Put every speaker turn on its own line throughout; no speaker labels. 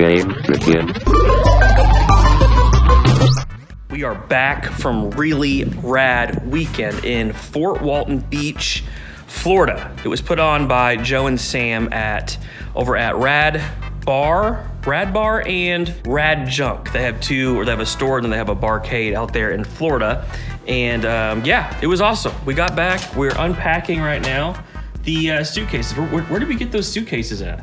Game begin.
We are back from really rad weekend in Fort Walton Beach, Florida. It was put on by Joe and Sam at over at Rad Bar, Rad Bar and Rad Junk. They have two, or they have a store and then they have a barcade out there in Florida. And um, yeah, it was awesome. We got back. We're unpacking right now the uh, suitcases. Where, where, where did we get those suitcases at?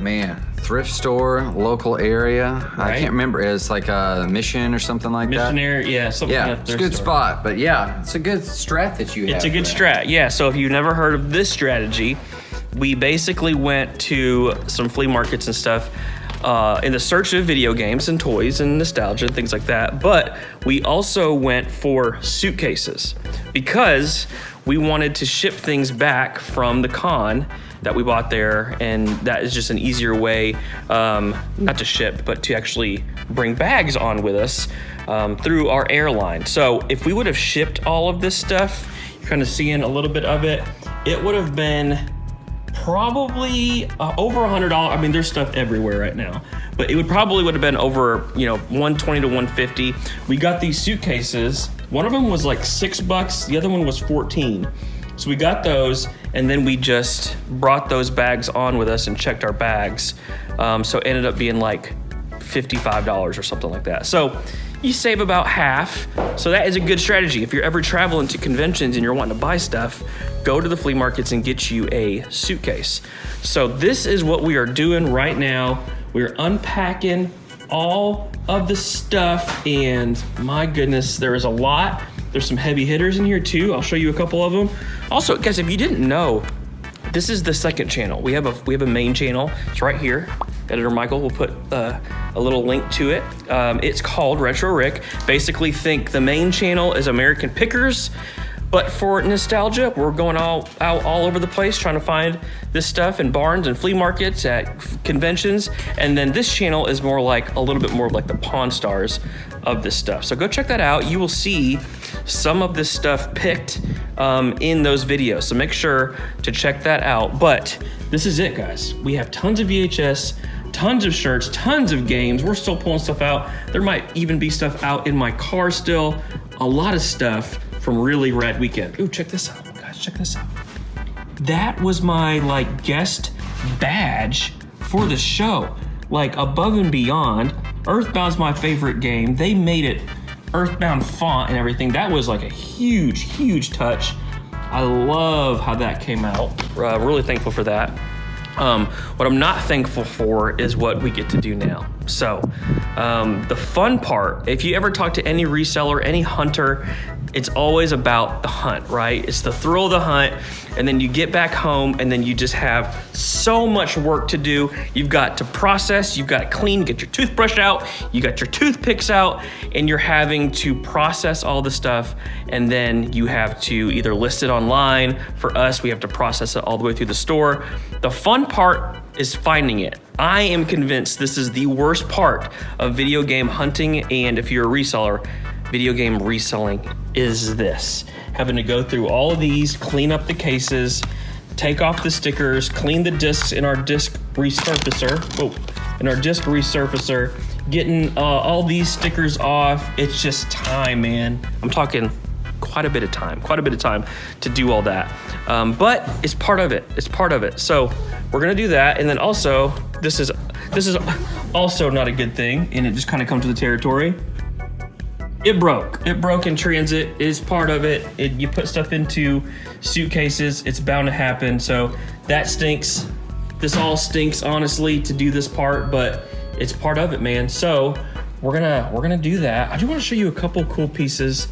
Man, thrift store, local area. I can't remember. It's like a mission or something like
Missionary, yeah, something
that. Yeah,
like
it's a good spot. But yeah, it's a good strat that you have.
It's a good strat, yeah. So if you've never heard of this strategy, we basically went to some flea markets and stuff uh, in the search of video games and toys and nostalgia and things like that. But we also went for suitcases because we wanted to ship things back from the con that we bought there, and that is just an easier way, um, not to ship, but to actually bring bags on with us um, through our airline. So if we would have shipped all of this stuff, you're kind of seeing a little bit of it, it would have been probably uh, over a hundred dollars. I mean, there's stuff everywhere right now, but it would probably would have been over, you know, 120 to 150. We got these suitcases. One of them was like six bucks. The other one was 14. So we got those, and then we just brought those bags on with us and checked our bags. Um, so it ended up being like $55 or something like that. So you save about half. So that is a good strategy. If you're ever traveling to conventions and you're wanting to buy stuff, go to the flea markets and get you a suitcase. So this is what we are doing right now. We're unpacking all of the stuff and my goodness, there is a lot. There's some heavy hitters in here too. I'll show you a couple of them. Also, guys, if you didn't know, this is the second channel. We have a we have a main channel. It's right here. Editor Michael will put uh, a little link to it. Um, it's called Retro Rick. Basically, think the main channel is American Pickers, but for nostalgia, we're going all out all over the place trying to find this stuff in barns and flea markets at conventions. And then this channel is more like a little bit more like the Pawn Stars of this stuff. So go check that out. You will see some of this stuff picked um, in those videos. So make sure to check that out. But this is it, guys. We have tons of VHS, tons of shirts, tons of games. We're still pulling stuff out. There might even be stuff out in my car still. A lot of stuff from really rad weekend. Ooh, check this out, guys. Check this out. That was my like guest badge for the show. Like above and beyond. Earthbound's my favorite game. They made it Earthbound font and everything. That was like a huge, huge touch. I love how that came out. Uh, really thankful for that. Um, what I'm not thankful for is what we get to do now. So, um, the fun part, if you ever talk to any reseller, any hunter, it's always about the hunt, right? It's the thrill of the hunt. And then you get back home and then you just have so much work to do. You've got to process, you've got to clean, get your toothbrush out, you got your toothpicks out, and you're having to process all the stuff. And then you have to either list it online. For us, we have to process it all the way through the store. The fun part is finding it. I am convinced this is the worst part of video game hunting. And if you're a reseller, video game reselling is this having to go through all of these, clean up the cases, take off the stickers, clean the discs in our disc resurfacer. Oh, in our disc resurfacer, getting uh, all these stickers off. It's just time, man. I'm talking quite a bit of time, quite a bit of time to do all that. Um, but it's part of it. It's part of it. So we're gonna do that, and then also this is this is also not a good thing, and it just kind of comes to the territory. It broke. It broke in transit. Is part of it. it. You put stuff into suitcases. It's bound to happen. So that stinks. This all stinks, honestly, to do this part, but it's part of it, man. So we're gonna we're gonna do that. I do want to show you a couple cool pieces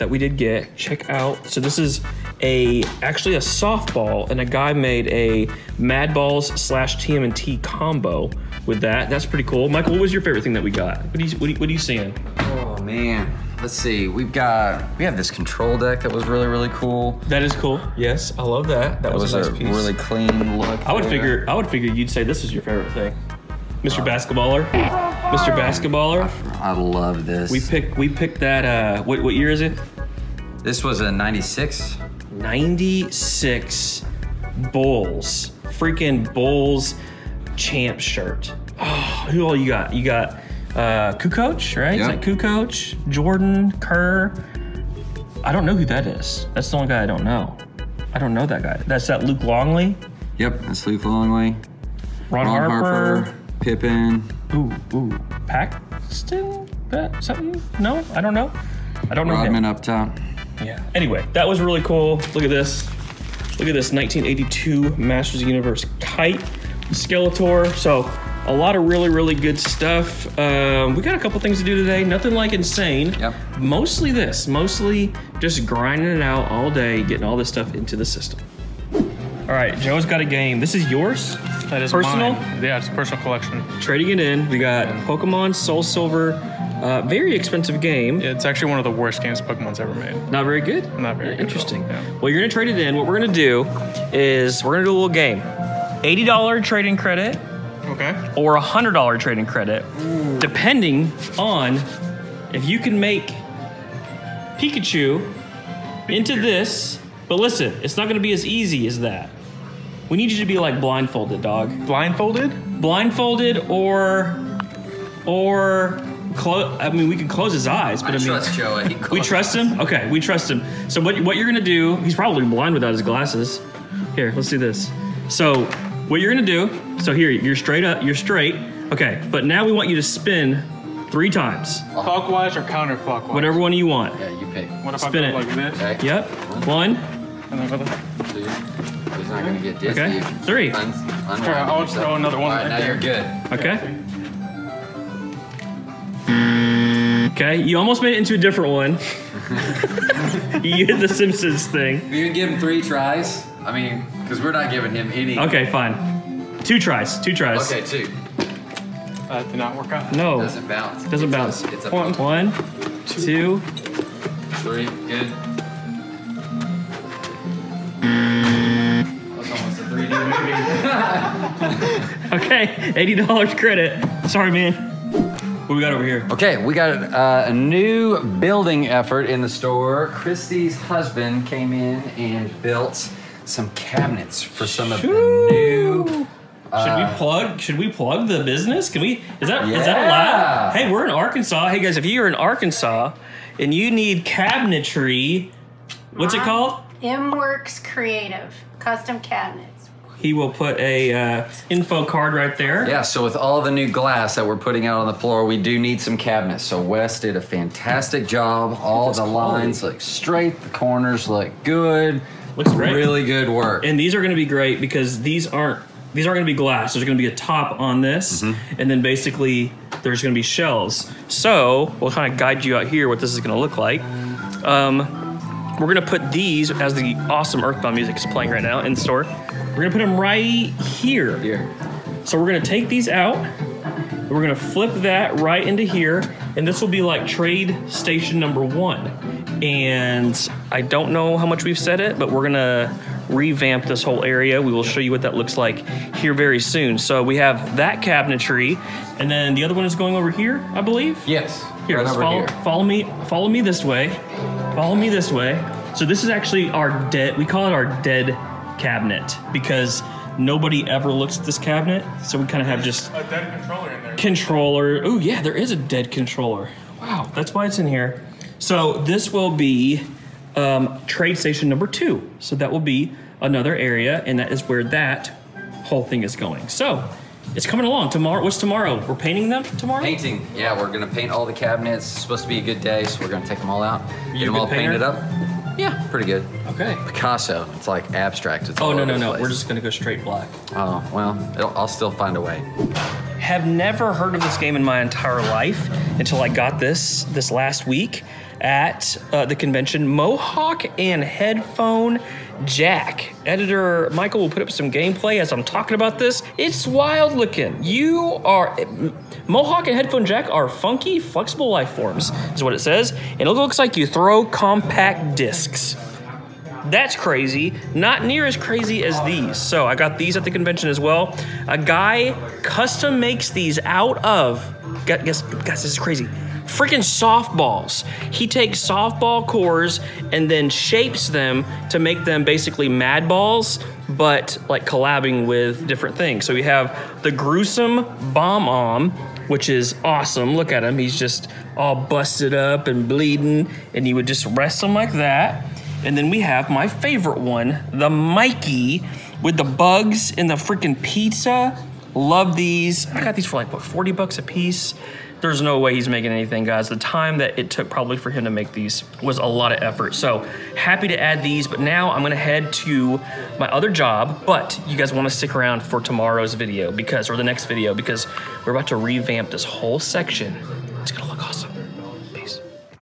that we did get. Check out. So this is a actually a softball, and a guy made a Mad Balls slash TMNT combo with that. That's pretty cool. Michael, what was your favorite thing that we got? What are you what are you, what are you seeing?
Oh man, let's see. We've got we have this control deck that was really really cool.
That is cool. Yes, I love that. That,
That
was,
was
a nice piece.
really clean look.
I would
there.
figure. I would figure you'd say this is your favorite thing, Mr. Basketballer. Mr. Basketballer.
I love this.
We picked. We picked that. Uh, what what year is it?
this was a '96.
96 Bulls. Freaking Bulls champ shirt. Oh, who all you got? You got uh, Kukoc, right? Is
Yep.
that Kukoc? Jordan, Kerr. I don't know who that is. That's the only guy I don't know. I don't know that guy. That's that Luke Longley,
Yep, that's Luke Longley.
Ron,
Ron
Harper.
Harper, Pippen.
Ooh, ooh, Paxton? That something? No, I don't know. I don't know him.
Rodman up top.
Yeah. Anyway, that was really cool. Look at this. Look at this 1982 Masters of Universe kite, Skeletor. So a lot of really, really good stuff. Um, we got a couple things to do today. Nothing like insane.
Yep.
Mostly this. Mostly just grinding it out all day, getting all this stuff into the system. All right, Joe's got a game. This is yours.
That is
Personal?
mine. Yeah, it's a personal collection.
Trading it in. We got Pokemon Soul Silver. Uh, very expensive game.
It's actually one of the worst games Pokemon's ever made.
Not very good.
Not very good
Interesting.
yeah.
Well, you're gonna trade it in. What we're gonna do is we're gonna do a little game. Eighty dollar trading credit
Okay.
or a hundred dollar trading credit, depending on if you can make Pikachu into this. But listen, it's not gonna be as easy as that. We need you to be like blindfolded, dog.
Blindfolded?
Blindfolded or or close. I mean, we can close his eyes, but I, mean.
Joey.
We trust him? Okay, we trust him. So what what you're gonna do, he's probably blind without his glasses. Here, let's do this. So what you're gonna do, so here, you're straight up, you're straight. Okay, but now we want you to spin three times.
Clockwise or counterclockwise?
Whatever one you want.
Yeah, you pick.
What if
Spin
I
it.
like this?
Okay.
Yep. One,
And then go
Two. He's not gonna get dizzy.
Okay. Three.
Un- unwind
Alright, I'll
yourself.
throw another one
All right,
right
now
there.
you're good.
okay? Okay, you almost made it into a different one. you hit the Simpsons thing.
We can give him three tries. I mean, because we're not giving him any.
Okay, fine. Two tries, two tries.
Okay, two.
That did not work out.
No.
Doesn't bounce.
Doesn't
It's a-
bounce.
it's a
One.
One, two,
three. Good.
Okay, eighty dollars credit. Sorry, man. What we got over here?
Okay, we got uh, a new building effort in the store. Christy's husband came in and built some cabinets for some of the new.
Should
Uh,
we plug? Should we plug the business? Can we? Is that is that
Yeah.
allowed? Hey, we're in Arkansas. Hey guys, if you're in Arkansas and you need cabinetry, what's it called?
MWorks Creative Custom Cabinets.
He will put a uh, info card right there.
Yeah, so with all the new glass that we're putting out on the floor, we do need some cabinets. So Wes did a fantastic job. All the lines look straight, the corners look good.
Looks great.
Really good work.
And these are going to be great because these aren't these aren't going to be glass. There's going to be a top on this,
Mm-hmm.
and then basically there's going to be shelves. So we'll kind of guide you out here what this is going to look like. Um, we're going to put these as the awesome Earthbound music is playing right now in store. We're to put them right here.
Here.
So we're gonna take these out. We're gonna flip that right into here, and this will be like trade station number one. And I don't know how much we've said it, but we're gonna revamp this whole area. We will show you what that looks like here very soon. So we have that cabinetry, and then the other one is going over here, I believe.
Yes.
Here,
right
follow,
here.
follow me. Follow me this way. Follow me this way. So this is actually our dead. We call it our dead cabinet because nobody ever looks at this cabinet. So we kind of have just
A dead controller in there.
controller. Oh yeah, there is a dead controller. Wow, that's why it's in here. So this will be um, trade station number two. So that will be another area, and that is where that whole thing is going. So it's coming along tomorrow. What's tomorrow? We're painting them tomorrow.
Painting. Yeah, we're gonna paint all the cabinets. It's supposed to be a good day, so we're gonna take them all out.
you
Get them all
painter?
painted up. Yeah, pretty good.
Okay.
Picasso. It's like abstract. It's
Oh no no no!
place.
We're just gonna go straight black.
Oh well, it'll, I'll still find a way.
have never heard of this game in my entire life until I got this this last week at uh, the convention. Mohawk and Headphone Jack. Editor Michael will put up some gameplay as I'm talking about this. It's wild looking. You are. Mohawk and Headphone Jack are funky, flexible life forms, is what it says. And it looks like you throw compact discs. That's crazy. Not near as crazy as these. So I got these at the convention as well. A guy custom makes these out of, gu- guess, guys, this is crazy, freaking softballs. He takes softball cores and then shapes them to make them basically mad balls, but like collabing with different things. So we have the gruesome Bob-omb, which is awesome. Look at him. He's just all busted up and bleeding, and you would just rest him like that. And then we have my favorite one, the Mikey with the bugs and the freaking pizza. Love these. I got these for like what 40 bucks a piece. There's no way he's making anything, guys. The time that it took probably for him to make these was a lot of effort. So happy to add these, but now I'm gonna head to my other job. But you guys wanna stick around for tomorrow's video because, or the next video, because we're about to revamp this whole section